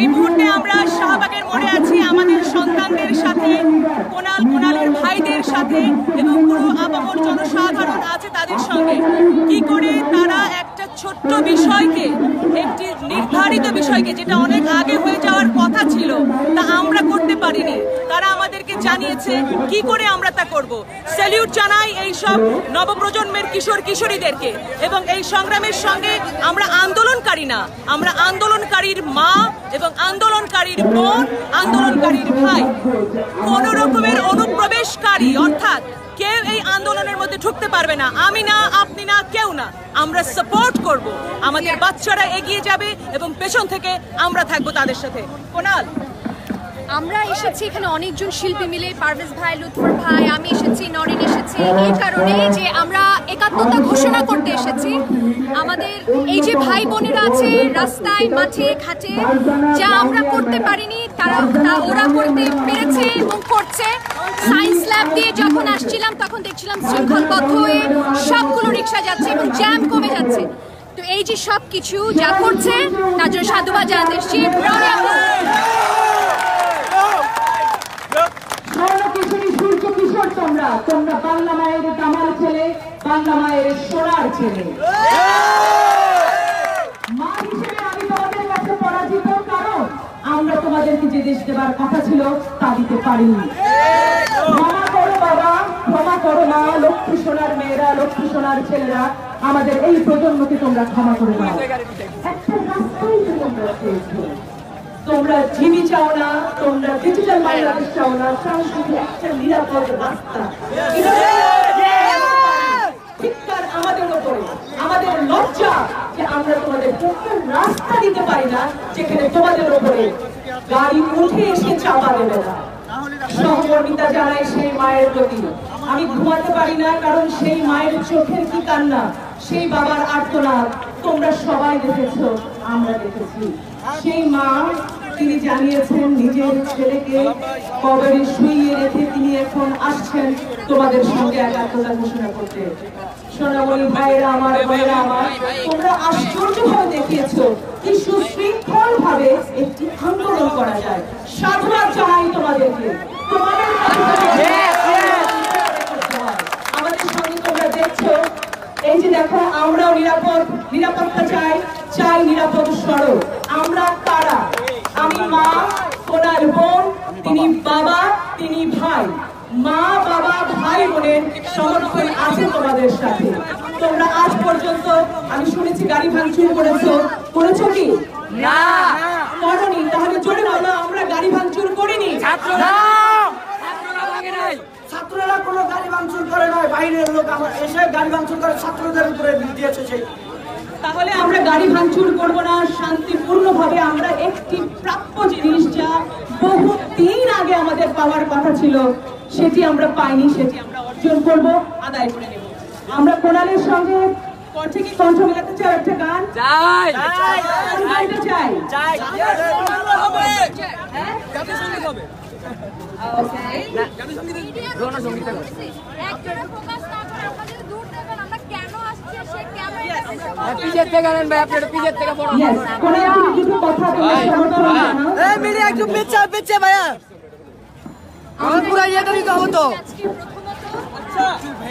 এই মুহূর্তে আমরা শাহবাগের মোড়ে আছি। আমাদের সন্তানদের সাথে, কোনাল কোনালের ভাইদের সাথে এবং পুরো আপামর জনসাধারণ আছে তাদের সঙ্গে। কি করে তারা ছোট্ট বিষয়কে, একটি নির্ধারিত বিষয়কে যেটা অনেক আগে হয়ে যাওয়ার কথা ছিল, তা আমরা করতে পারিনি। তারা আমাদেরকে জানিয়েছে, কি করে আমরা তা করব? স্যালিউট জানাই এই সব নবপ্রজন্মের কিশোর কিশোরীদেরকে এবং এই সংগ্রামের সঙ্গে আমরা আন্দোলনকারী না। আমরা আন্দোলনকারীর মা এবং আন্দোলনকারীর বোন, আন্দোলনকারীর ভাই। কোন রকমের অনুপ্রবেশকারী, অর্থাৎ কেউ এই আন্দোলনের মধ্যে ঢুকতে পারবে না। আমি না, আপনি না, কেউ না। আমরা সাপোর্ট করব। আমাদের বাচ্চারা এগিয়ে যাবে এবং পেছন থেকে আমরা থাকব তাদের সাথে। কোনাল আমরা এসেছি এখানে অনেকজন শিল্পী মিলে, পারভেজ ভাই, লুৎফর ভাই, আমি এসেছি, নরিন এসেছি। এই কারণে যে আমরা একাত্মতা ঘোষণা করতে এসেছি। আমাদের এই যে ভাই বোনেরা আছে, রাস্তায়, মাঠে, ঘাটে, যা আমরা করতে পারিনি, তারা তা ওরা করতে পেরেছে এবং করছে। সায়েন্স ল্যাব দিয়ে যখন আসছিলাম, তখন দেখছিলাম শৃঙ্খলবদ্ধ হয়ে সবগুলো রিক্সা যাচ্ছে এবং জ্যাম কমে যাচ্ছে। তো এই যে সব কিছু যা করছে, তার জন্য সাধুবাদ জানাতে এসেছি রওনা করুন। স্বর্ণ কিশোরী সূর্য কিশোর তোমরা বাংলা মায়ের কামাল ছেলে, বাংলা মায়ের সোনার ছেলে। আমরা তোমাদেরকে দেবার কথা ছিল, তা দিতে পারিনি। করো বাবা করো লক্ষ্মী সোনার মেয়েরা, লক্ষ্মী সোনার ছেলেরা, আমাদের এই প্রজন্মকে তোমরা ক্ষমা করে দাও। একটা রাস্তাই তোমরা তোমরা জিবি চাও না, তোমরা ডিজিটাল বাংলাদেশ চাও না শুধু একটা নিরাপদ রাস্তা। আমি ঘুমাতে পারি না, কারণ সেই মায়ের চোখের কি কান্না? সেই বাবার আর্তনাদ তোমরা সবাই দেখেছ, আমরা দেখেছি। সেই মা তিনি জানিয়েছেন নিজের ছেলেকে কবরে শুইয়ে রেখে তিনি এখন আসছেন তোমাদের সঙ্গে একাত্মতা ঘোষণা করতে। সোনামণি ভাইরা আমার ভাইরা আমার, তোমরা আশ্চর্যভাবে দেখিয়েছো কি সুশৃঙ্খল ভাবে একটি আন্দোলন করা যায়। সাধুবাদ জানাই তোমাদেরকে তোমাদের আমাদের সঙ্গে তোমরা দেখছ এই যে দেখো আমরাও নিরাপদ নিরাপত্তা চাই চাই নিরাপদ সড়ক আমরা কারা আমি মা কোনার বোন তিনি বাবা তিনি ভাই মা বাবা ভাই বোনের সমর্থন আছে তোমাদের সাথে। তোমরা আজ পর্যন্ত আমি শুনেছি গাড়ি ভাঙচুর করেছ। করেছ কি? না। করনি। তাহলে জোরে বলো আমরা গাড়ি ভাঙচুর করিনি। ছাত্ররা কোনো গাড়ি ভাঙচুর করে নয়। বাইরের লোক আমার এসে গাড়ি ভাঙচুর করে ছাত্রদের উপরে দিয়েছে সেই। তাহলে আমরা গাড়ি ভাঙচুর করব না। শান্তিপূর্ণ ভাবে আমরা একটি প্রাপ্য জিনিস যা বহু দিন আগে আমাদের পাওয়ার কথা ছিল সেটি আমরা পাইনি সেটি আমরা অর্জন করব। আদায় করে নেব। আমরা কোনালের সঙ্গে কণ্ঠে কি কণ্ঠ মেলাতে চাই একটা গান? চাই। চাই চাই হ্যাঁ? আমরা থেকে আনেন ভাই আপনি থেকে মিডিয়া একটু ভাইয়া। আমাদের পুরো ইয়ে করি তো। হব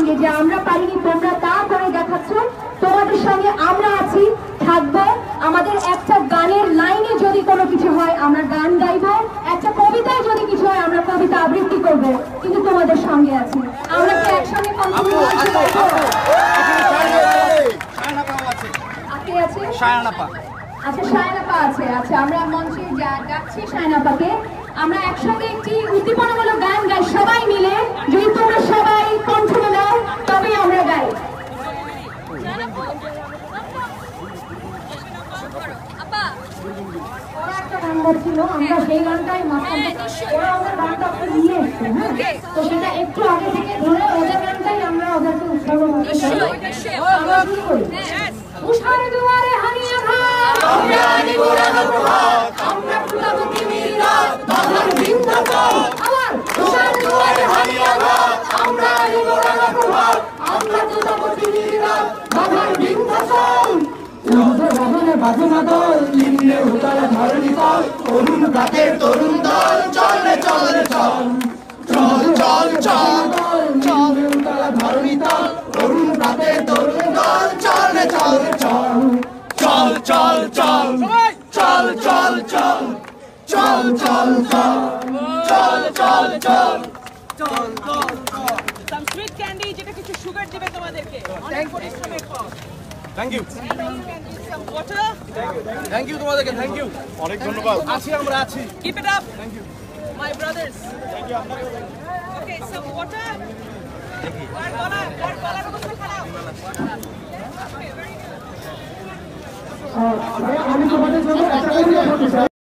সঙ্গে যে আমরা পারিনি তোমরা তা করে দেখাচ্ছ। তোমাদের সঙ্গে আমরা আছি থাকব। আমাদের একটা গানের লাইনে যদি কোনো কিছু হয় আমরা গান গাইবো। একটা কবিতায় যদি কিছু হয় আমরা কবিতা আবৃত্তি করব। কিন্তু তোমাদের সঙ্গে আছি। আমরা কি একসঙ্গে আচ্ছা সায়নাপা আছে। আচ্ছা মঞ্চে সায়নাপাকে। আমরা একসঙ্গে একটি উদ্দীপনামূলক গান গাই সবাই মিলে। যদি তোমরা সবাই কণ্ঠ দাও তবেই আমরা গাই আপনারা আপা ওরা একটা গান গাচ্ছিল আমরা সেই গানটাই মাস্টার হ্যাঁ, নিশ্চয়ই। ওরা ওদের গানটা নিয়ে এসছে হ্যাঁ? তো সেটা একটু আগে থেকে ধরে ওদের গানটাই আমরা ওদেরকে উৎসর্গ করতে আমরা শুরু করি। হ্যাঁ। উষার দুয়ারে হানিয়ে আমরা আনিব রাঙা প্রভাত। আমরা ফুটাবো তিমির রাত বাধার বিন্ধ্যাচল আবার উষার দুয়ারে হানিয়ে ভাত আমরা আনিব প্রভাত। আমরা ফুটাবো তিমির রাত বাধার বিন্ধ্যাচল উর্ধ্বগগনে বাজনা দল নিম্নে উতলা ধরণী তল তরুণ রাতের তরুণ দল, চলে চলে চল। চল চল চল। চল উতলা ধরণী তল তরুণ রাতের তরুণ দল, চলে চলে চল। চল চল চল। চল চল চল। চল চল চল। চল চল চল। সাম সুইট ক্যান্ডি যেটা কিছু সুগার দিবে তোমাদেরকে, অনেক পরিশ্রমের পর। থ্যাংক ইউ থ্যাংক ইউ তোমাদেরকে থ্যাংক ইউ অনেক ধন্যবাদ। আছি আমরা আছি। Keep it up thank you my brothers thank you okay some water আমি তোমাদের জন্য একটা